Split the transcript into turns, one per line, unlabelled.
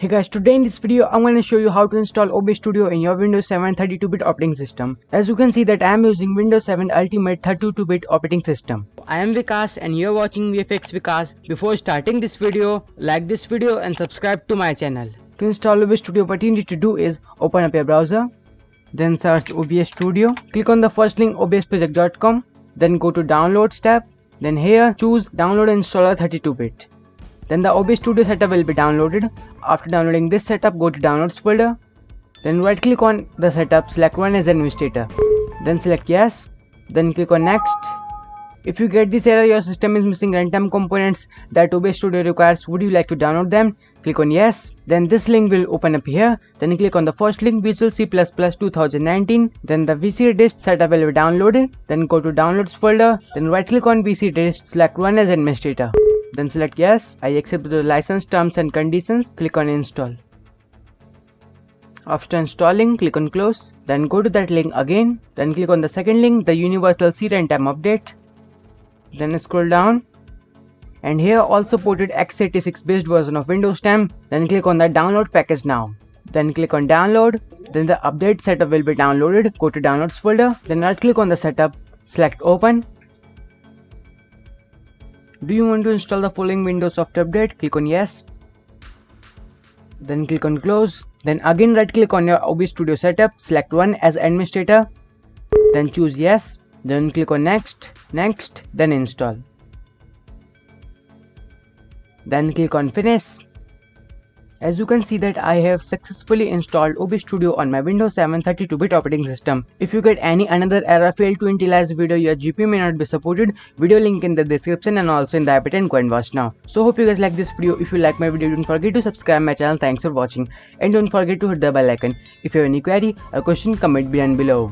Hey guys, today in this video I'm going to show you how to install OBS Studio in your Windows 7 32-bit operating system. As you can see that I am using Windows 7 Ultimate 32-bit operating system. I am Vikas and you're watching VFX Vikas. Before starting this video, like this video and subscribe to my channel. To install OBS Studio what you need to do is open up your browser, then search OBS Studio, click on the first link obsproject.com, then go to downloads tab, then here choose download installer 32-bit. Then the OBS Studio setup will be downloaded. After downloading this setup, go to downloads folder. Then right click on the setup, select run as administrator. Then select yes. Then click on next. If you get this error, your system is missing runtime components that OBS Studio requires. Would you like to download them? Click on yes. Then this link will open up here. Then click on the first link Visual C++ 2019. Then the VC disk setup will be downloaded. Then go to downloads folder. Then right click on VC disk, select run as administrator. Then select yes, I accept the license terms and conditions, click on install. After installing, click on close, then go to that link again, then click on the second link, the universal C runtime update. Then scroll down, and here also ported x86 based version of Windows 10, then click on the download package now. Then click on download, then the update setup will be downloaded, go to downloads folder, then right click on the setup, select open, do you want to install the following Windows software update? Click on yes. Then click on close. Then again right click on your OBS Studio setup. Select one as administrator. Then choose yes. Then click on next, next, then install. Then click on finish. As you can see that I have successfully installed OBS Studio on my Windows 7 32-bit operating system. If you get any another error failed to initialize video your GPU may not be supported, video link in the description and also in the app and go and watch now. So hope you guys like this video. If you like my video don't forget to subscribe my channel. Thanks for watching and don't forget to hit the bell icon. If you have any query or question comment down below.